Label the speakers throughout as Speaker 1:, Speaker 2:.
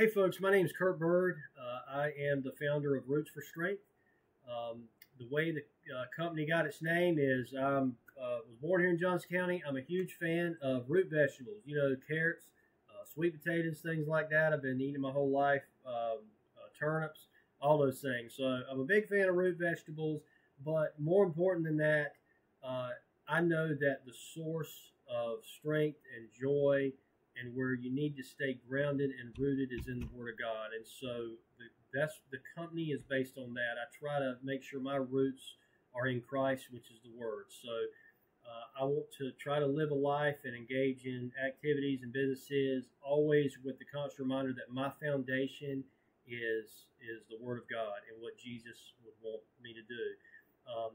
Speaker 1: Hey, folks, my name is Kurt Byrd. Uh, I am the founder of Roots for Strength. Um, the way the uh, company got its name is I uh, was born here in Johnson County. I'm a huge fan of root vegetables, you know, carrots, uh, sweet potatoes, things like that. I've been eating my whole life, um, uh, turnips, all those things. So I'm a big fan of root vegetables, but more important than that, uh, I know that the source of strength and joy and where you need to stay grounded and rooted is in the Word of God. And so the, that's the company is based on that. I try to make sure my roots are in Christ, which is the Word. So uh, I want to try to live a life and engage in activities and businesses always with the constant reminder that my foundation is is the Word of God and what Jesus would want me to do. Um,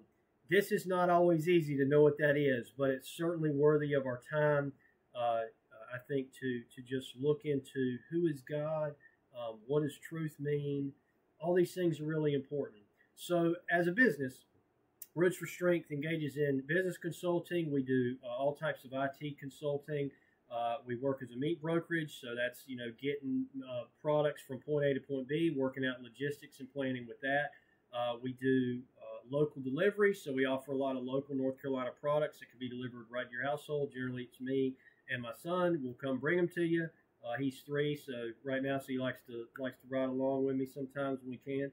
Speaker 1: this is not always easy to know what that is, but it's certainly worthy of our time. I think to to just look into who is God, um, what does truth mean, all these things are really important. So as a business, Roots for Strength engages in business consulting. We do uh, all types of IT consulting. Uh, we work as a meat brokerage, so that's you know getting uh, products from point A to point B, working out logistics and planning with that. Uh, we do uh, local delivery, so we offer a lot of local North Carolina products that can be delivered right to your household. Generally, it's me and my son will come bring them to you. Uh, he's three, so right now, so he likes to likes to ride along with me sometimes when we can.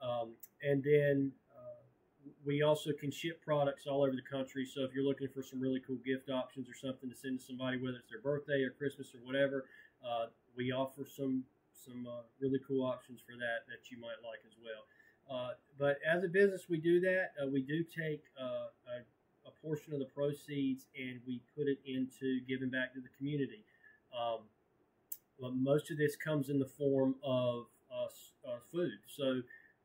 Speaker 1: Um, and then uh, we also can ship products all over the country. So if you're looking for some really cool gift options or something to send to somebody, whether it's their birthday or Christmas or whatever, uh, we offer some some uh, really cool options for that that you might like as well. Uh, but as a business, we do that. Uh, we do take a a portion of the proceeds and we put it into giving back to the community. Um, but most of this comes in the form of uh, uh, food. So,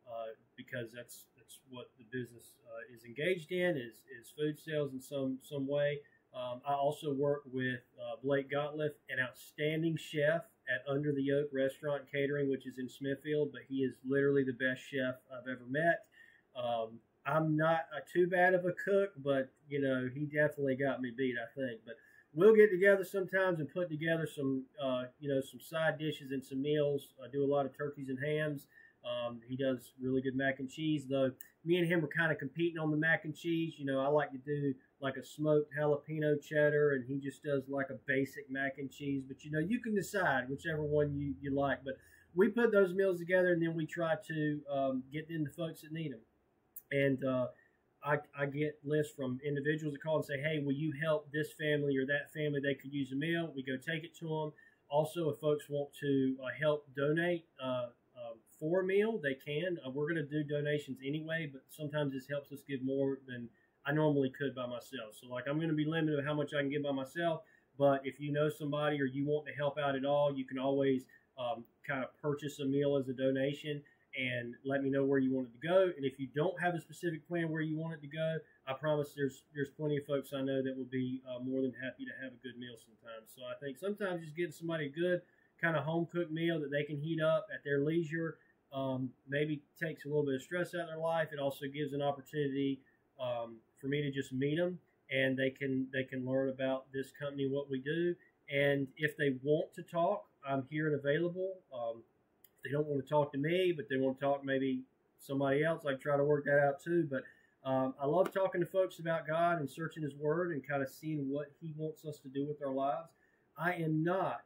Speaker 1: uh, because that's that's what the business uh, is engaged in is is food sales in some some way. Um, I also work with uh, Blake Gottliff, an outstanding chef at Under the Oak Restaurant Catering, which is in Smithfield. But he is literally the best chef I've ever met. Um, I'm not a too bad of a cook, but you know he definitely got me beat. I think, but we'll get together sometimes and put together some uh, you know some side dishes and some meals. I do a lot of turkeys and hams. Um, he does really good mac and cheese, though. Me and him are kind of competing on the mac and cheese. You know, I like to do like a smoked jalapeno cheddar, and he just does like a basic mac and cheese. But you know, you can decide whichever one you, you like. But we put those meals together, and then we try to um, get them to folks that need them. And uh, I, I get lists from individuals that call and say, hey, will you help this family or that family? They could use a meal. We go take it to them. Also, if folks want to uh, help donate uh, um, for a meal, they can. Uh, we're going to do donations anyway, but sometimes this helps us give more than I normally could by myself. So, like, I'm going to be limited how much I can give by myself. But if you know somebody or you want to help out at all, you can always um, kind of purchase a meal as a donation and let me know where you want it to go. And if you don't have a specific plan where you want it to go, I promise there's there's plenty of folks I know that will be uh, more than happy to have a good meal sometimes. So I think sometimes just getting somebody a good kind of home cooked meal that they can heat up at their leisure um, maybe takes a little bit of stress out of their life. It also gives an opportunity um, for me to just meet them and they can they can learn about this company, what we do, and if they want to talk, I'm here and available. Um, they don't want to talk to me, but they want to talk maybe somebody else, I try to work that out too. But um, I love talking to folks about God and searching His Word and kind of seeing what He wants us to do with our lives. I am not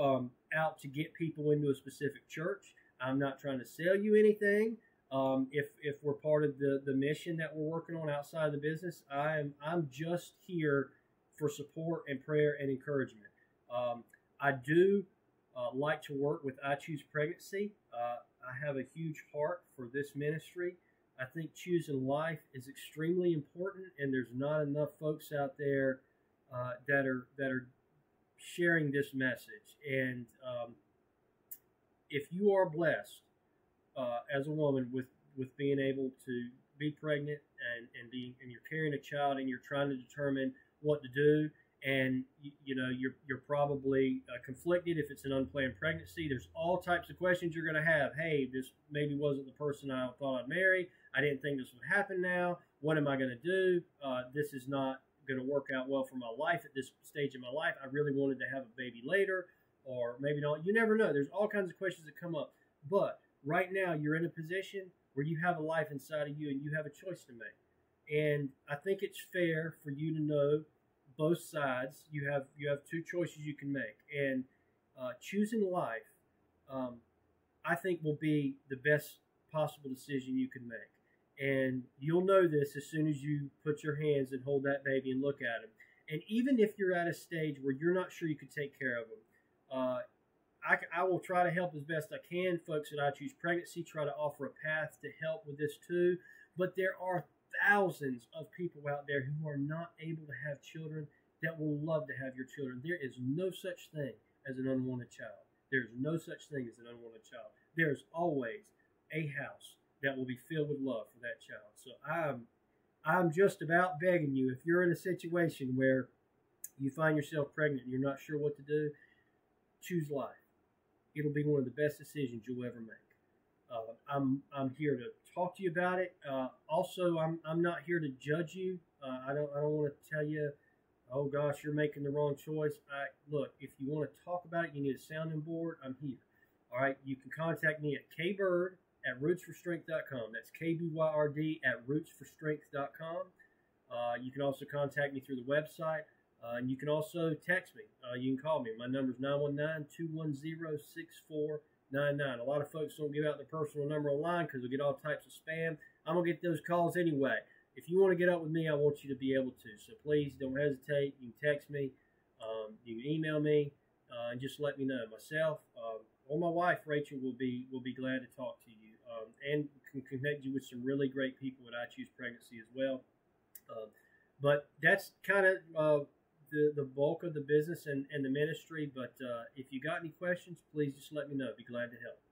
Speaker 1: um, out to get people into a specific church. I'm not trying to sell you anything. Um, if if we're part of the the mission that we're working on outside of the business, I am I'm just here for support and prayer and encouragement. Um, I do uh, like to work with I Choose Pregnancy. Uh, I have a huge heart for this ministry. I think choosing life is extremely important, and there's not enough folks out there uh, that are that are sharing this message. And um, if you are blessed uh, as a woman with with being able to be pregnant and and being and you're carrying a child and you're trying to determine what to do and you, know you're you're probably uh, conflicted if it's an unplanned pregnancy. There's all types of questions you're going to have. Hey, this maybe wasn't the person I thought I'd marry. I didn't think this would happen. Now, what am I going to do? Uh, this is not going to work out well for my life at this stage of my life. I really wanted to have a baby later. or maybe not. You never know. There's all kinds of questions that come up. But right now, you're in a position where you have a life inside of you and you have a choice to make. And I think it's fair for you to know both sides. You have you have two choices you can make, and uh, choosing life, um, I think, will be the best possible decision you can make. And you'll know this as soon as you put your hands and hold that baby and look at him. And even if you're at a stage where you're not sure you can take care of him, uh, I, I, will try to help as best I can. Folks that I Choose Pregnancy try to offer a path to help with this too. But there are thousands of people out there who are not able to have children that will love to have your children. There is no such thing as an unwanted child. There's no such thing as an unwanted child. There's always a house that will be filled with love for that child. So I'm I'm just about begging you if you're in a situation where you find yourself pregnant and you're not sure what to do, choose life. It'll be one of the best decisions you'll ever make. Uh, I'm I'm here to talk to you about it. Uh, also, I'm I'm not here to judge you. Uh, I don't I don't want to tell you, oh gosh, you're making the wrong choice. I, look, if you want to talk about it, you need a sounding board. I'm here. All right, you can contact me at kbyrd at rootsforstrength.com. That's K B Y R D at rootsforstrength.com. Uh, you can also contact me through the website. Uh, and you can also text me. Uh, you can call me. My number is 919 210 6499. A lot of folks don't give out their personal number online because they get all types of spam. I'm going to get those calls anyway. If you want to get up with me, I want you to be able to. So please don't hesitate. You can text me, um, you can email me, uh, and just let me know. Myself um, or my wife, Rachel, will be will be glad to talk to you um, and can connect you with some really great people at I Choose Pregnancy as well. Um, but that's kind of uh, the, the bulk of the business and, and the ministry. But uh, if you got any questions, please just let me know. I'd be glad to help.